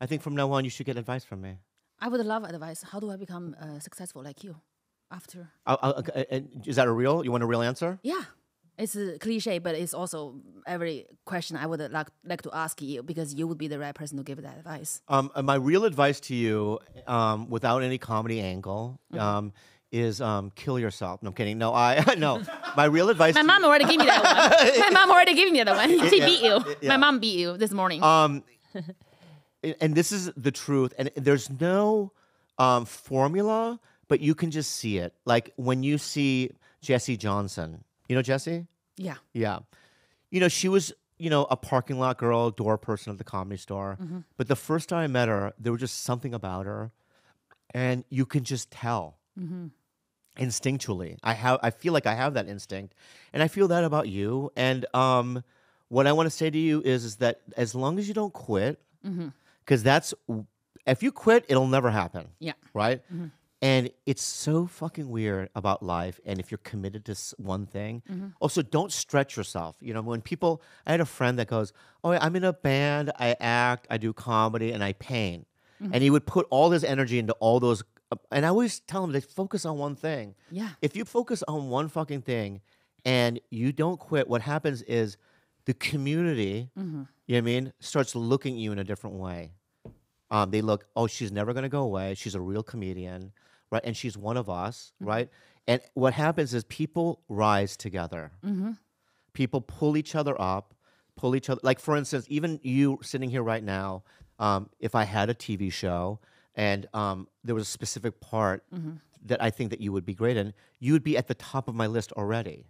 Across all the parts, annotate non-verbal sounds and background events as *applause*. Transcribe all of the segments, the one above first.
I think from now on you should get advice from me. I would love advice. How do I become uh, successful like you? After I'll, I'll, uh, uh, is that a real? You want a real answer? yeah, it's a cliche, but it's also every question I would like like to ask you because you would be the right person to give that advice. Um, uh, my real advice to you, um, without any comedy angle, Mm-hmm. um, is um, kill yourself. No, I'm kidding. No, I *laughs* no. My real advice. My to mom already gave me that one. *laughs* My mom already gave me that one. She beat you. yeah. My mom beat you this morning. Um, *laughs* and- and this is the truth. And there's no um, formula, but you can just see it. Like when you see Jesse Johnson. You know Jesse? yeah. Yeah. You know, she was, you know, a parking lot girl, door person at the comedy store. But the first time I met her, there was just something about her. And you can just tell instinctually. I have I feel like I have that instinct. And I feel that about you. And um what I want to say to you is, is that as long as you don't quit, because that's if you quit, it'll never happen Yeah. right? Mm-hmm. And it's so fucking weird about life. And if you're committed to one thing, mm-hmm. also don't stretch yourself. You know, when people, I had a friend that goes, Oh, I'm in a band, I act, I do comedy, and I paint. Mm-hmm. And he would put all his energy into all those. uh, And I always tell him to focus on one thing. Yeah. If you focus on one fucking thing and you don't quit, what happens is the community, you know what I mean, starts looking at you in a different way. Um, they look, oh, she's never going to go away. She's a real comedian, right? And she's one of us, right? And what happens is people rise together. People pull each other up, pull each other. Like, for instance, even you sitting here right now, um, if I had a TV show and um, there was a specific part that I think that you would be great in, you would be at the top of my list already,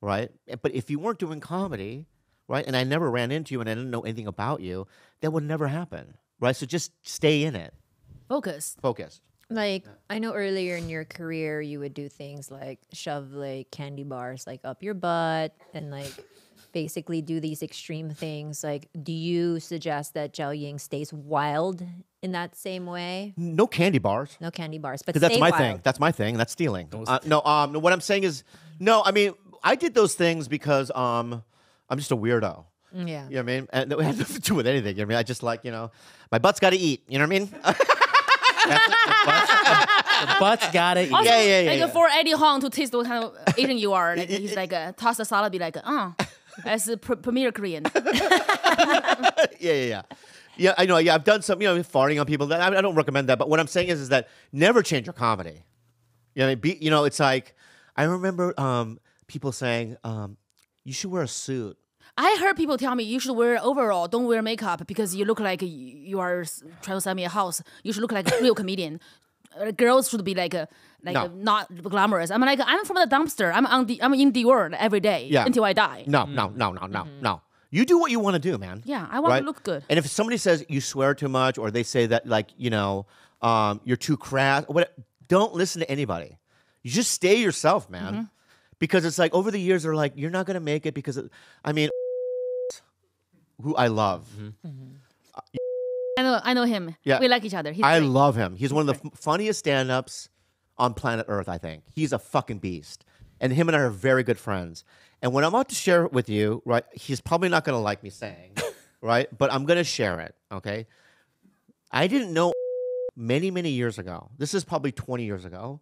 right? Eh, But if you weren't doing comedy, right, and I never ran into you and I didn't know anything about you, that would never happen, right? So just stay in it, Focus. Focus. Like I know earlier in your career you would do things like shove like candy bars like up your butt and like basically do these extreme things. Like do you suggest that Jiaoying stays wild in that same way? No candy bars. No candy bars, but Because that's stay my wild. thing. That's my thing. That's stealing. Uh, no, um, no. what I'm saying is, no. I mean, I did those things because um, I'm just a weirdo. Yeah. You know what I mean? And it had nothing to do with anything. You know what I mean? I just like, you know, my butt's got to eat. You know what I mean? *laughs* The butt's gotta eat. Also, Yeah, yeah, yeah, like yeah. for Eddie Hong to taste what kind of *laughs* Asian you are, like he's like uh, toss the salad, be like, uh, as a pr- premier Korean. *laughs* yeah, yeah, yeah. Yeah, I know. Yeah, I've done some, you know, farting on people. That I, I don't recommend that. But what I'm saying is, is that never change your comedy. You know, be, you know, it's like I remember um, people saying um, you should wear a suit. I heard people tell me you should wear overall, don't wear makeup because you look like you are trying to sell me a house. You should look like a real *coughs* comedian. Uh, girls should be like a, like No. a, not glamorous. I'm like I'm from the dumpster. I'm on the I'm in the world every day Yeah. until I die. No, no, no, no, no, no. You do what you want to do, man. Yeah, I want to look good. And if somebody says you swear too much, or they say that like you know um, you're too crass, what? Don't listen to anybody. You just stay yourself, man. Mm-hmm. Because it's like over the years they're like you're not gonna make it because it, I mean, *laughs* who I love, mm-hmm. Mm-hmm. Uh, I know I know him. Yeah. we like each other. He's I great. love him. He's one of the f- funniest stand-ups on planet Earth. I think he's a fucking beast, and him and I are very good friends. And what I'm about to share with you, right? He's probably not gonna like me saying, *laughs* right? But I'm gonna share it. Okay. I didn't know *laughs* many many years ago. This is probably 20 years ago,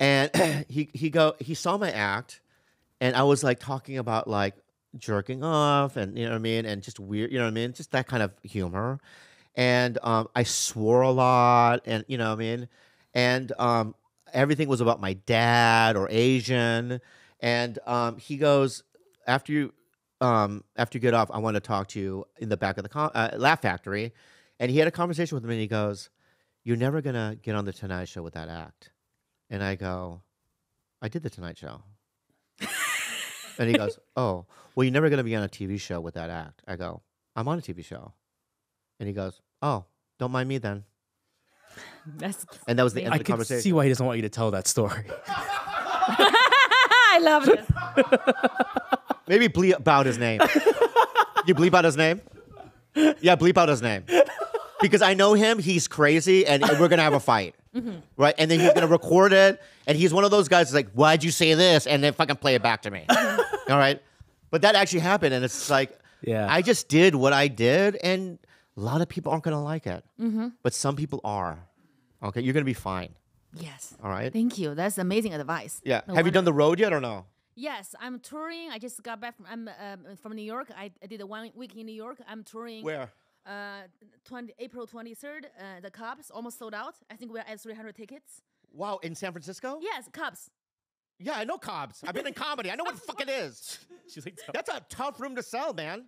and *clears throat* he he go he saw my act, and I was like talking about like jerking off and you know what I mean, and just weird, you know what I mean, just that kind of humor. And um, I swore a lot, and you know what I mean, and um, everything was about my dad or Asian, and um, he goes after you um, after you get off, I want to talk to you in the back of the con- uh, Laugh Factory, and he had a conversation with me, and he goes, "You're never gonna get on the Tonight Show with that act," and I go, "I did the Tonight Show." *laughs* And he goes, "Oh, well, you're never going to be on a TV show with that act." I go, "I'm on a TV show," and he goes, "Oh, don't mind me then." *laughs* That's *laughs* And that was the end I of the can conversation. see why he doesn't want you to tell that story. I love this. Maybe bleep out his name. you bleep out his name? Yeah, bleep out his name. Because I know him, he's crazy, and we're gonna have a fight. Right? And then he's gonna record it, and he's one of those guys that's like, Why'd you say this? And then fucking play it back to me. *laughs* All right. But that actually happened, and it's like, Yeah. I just did what I did, and A lot of people aren't going to like it, Mm-hmm. but some people are. Okay, you're going to be fine. Yes. All right. Thank you. That's amazing advice. Yeah. No Have you done the road yet or no? Yes, I'm touring. I just got back from I'm um, from New York. I, I did a one week in New York. I'm touring. Where? Uh, 20, April 23rd. Uh, the Cobb's almost sold out. I think we're at 300 tickets. Wow, in San Francisco? Yes, Cobb's. Yeah, I know Cobb's. I've been in comedy. I know what the *laughs* fuck it is. She's like, That's a tough room to sell, man.